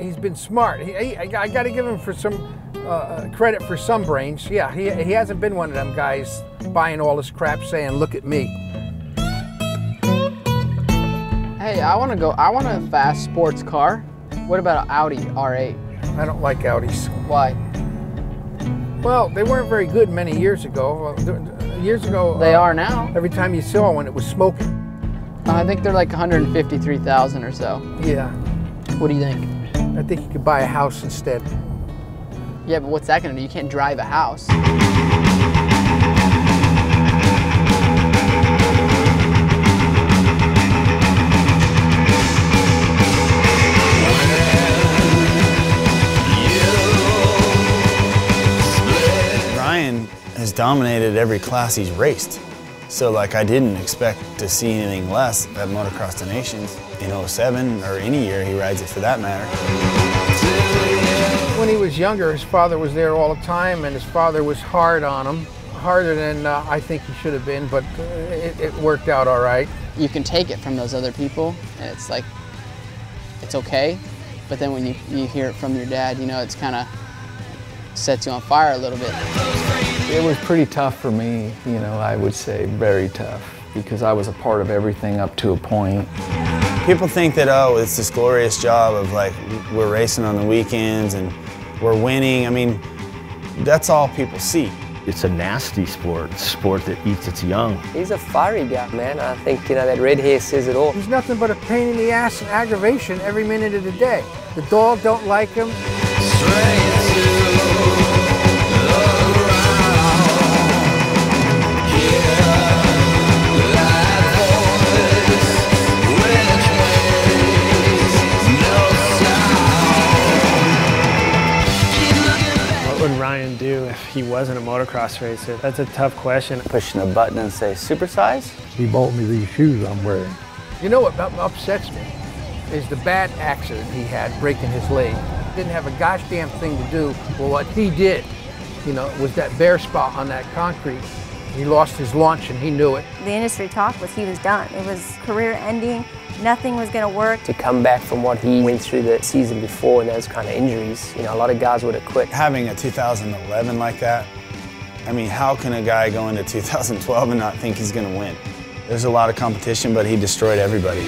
He's been smart. He, he, I got to give him for some uh, credit for some brains. Yeah, he, he hasn't been one of them guys buying all this crap saying, look at me. Hey, I want to go, I want a fast sports car. What about an Audi R8? I don't like Audis. Why? Well, they weren't very good many years ago. Years ago. They uh, are now. Every time you saw one, it was smoking. Uh, I think they're like 153,000 or so. Yeah. What do you think? I think you could buy a house instead. Yeah, but what's that gonna do? You can't drive a house. Ryan has dominated every class he's raced. So like I didn't expect to see anything less at Motocross des Nations in 07 or any year he rides it for that matter. When he was younger, his father was there all the time and his father was hard on him. Harder than uh, I think he should have been, but uh, it, it worked out all right. You can take it from those other people and it's like, it's okay. But then when you, you hear it from your dad, you know, it's kind of sets you on fire a little bit. It was pretty tough for me, you know, I would say very tough because I was a part of everything up to a point. People think that, oh, it's this glorious job of like, we're racing on the weekends and we're winning. I mean, that's all people see. It's a nasty sport, a sport that eats its young. He's a fiery guy, man. I think, you know, that red hair says it all. He's nothing but a pain in the ass and aggravation every minute of the day. The dog don't like him. Ryan do if he wasn't a motocross racer? That's a tough question. Pushing a button and say supersize? He bought me these shoes I'm wearing. You know what upsets me is the bad accident he had breaking his leg. Didn't have a gosh damn thing to do with what he did. You know, was that bare spot on that concrete. He lost his launch and he knew it. The industry talk was he was done. It was career ending. Nothing was going to work. To come back from what he went through the season before and those kind of injuries, you know, a lot of guys would have quit. Having a 2011 like that, I mean, how can a guy go into 2012 and not think he's going to win? There's a lot of competition, but he destroyed everybody.